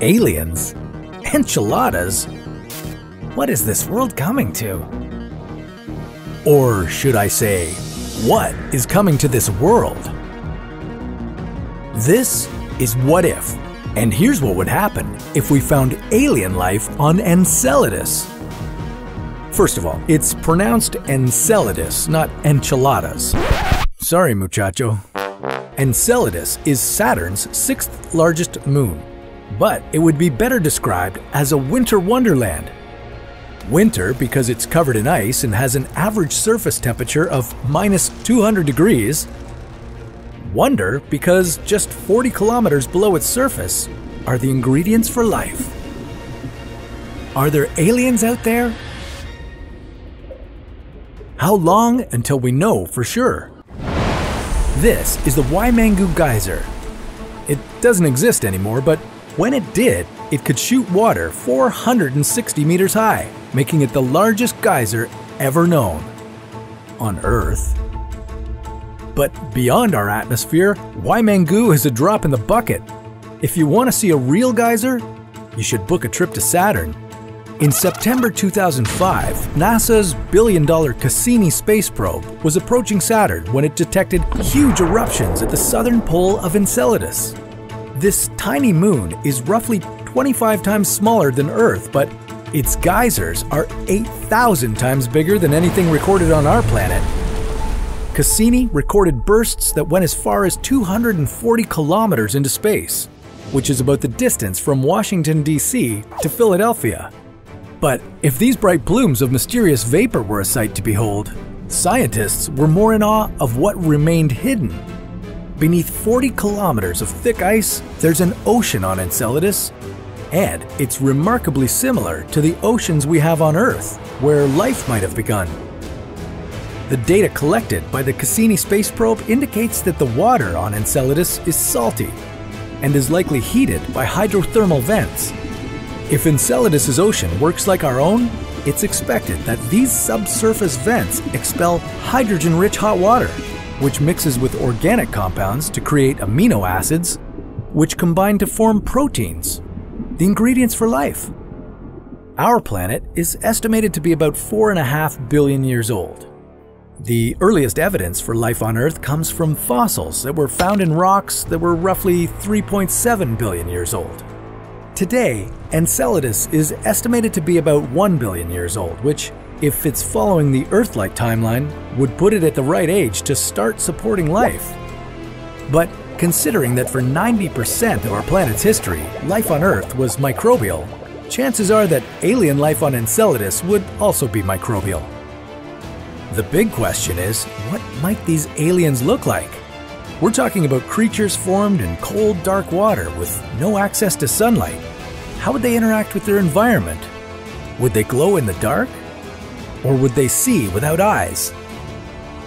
Aliens? Enchiladas? What is this world coming to? Or should I say, what is coming to this world? This is What If, and here's what would happen if we found alien life on Enceladus. First of all, it's pronounced Enceladus, not enchiladas. Sorry, muchacho. Enceladus is Saturn's sixth largest moon, but it would be better described as a winter wonderland. Winter because it's covered in ice and has an average surface temperature of minus 200 degrees. Wonder because just 40 kilometers below its surface are the ingredients for life. Are there aliens out there? How long until we know for sure? This is the Waimangu Geyser. It doesn't exist anymore, but when it did, it could shoot water 460 meters high, making it the largest geyser ever known on Earth. But beyond our atmosphere, Waimangu is a drop in the bucket. If you want to see a real geyser, you should book a trip to Saturn in September 2005, NASA's billion dollar Cassini space probe was approaching Saturn when it detected huge eruptions at the southern pole of Enceladus. This tiny moon is roughly 25 times smaller than Earth, but its geysers are 8,000 times bigger than anything recorded on our planet. Cassini recorded bursts that went as far as 240 kilometers into space, which is about the distance from Washington, D.C. to Philadelphia. But if these bright plumes of mysterious vapor were a sight to behold, scientists were more in awe of what remained hidden. Beneath 40 kilometers of thick ice, there's an ocean on Enceladus, and it's remarkably similar to the oceans we have on Earth, where life might have begun. The data collected by the Cassini space probe indicates that the water on Enceladus is salty and is likely heated by hydrothermal vents. If Enceladus's ocean works like our own, it's expected that these subsurface vents expel hydrogen-rich hot water, which mixes with organic compounds to create amino acids, which combine to form proteins, the ingredients for life. Our planet is estimated to be about 4.5 billion years old. The earliest evidence for life on Earth comes from fossils that were found in rocks that were roughly 3.7 billion years old. Today, Enceladus is estimated to be about 1 billion years old, which, if it's following the Earth-like timeline, would put it at the right age to start supporting life. But considering that for 90% of our planet's history, life on Earth was microbial, chances are that alien life on Enceladus would also be microbial. The big question is, what might these aliens look like? We're talking about creatures formed in cold, dark water with no access to sunlight. How would they interact with their environment? Would they glow in the dark? Or would they see without eyes?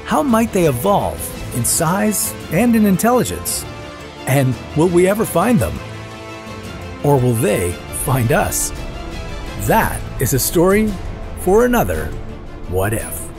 How might they evolve in size and in intelligence? And will we ever find them? Or will they find us? That is a story for another What If.